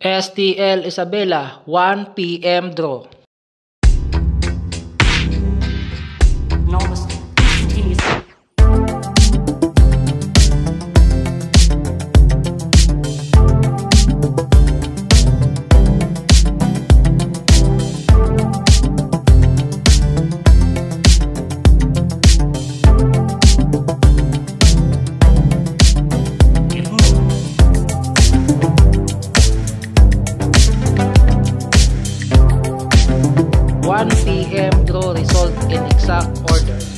STL Isabela, 1 p.m. draw. 1 p.m. draw result in exact order.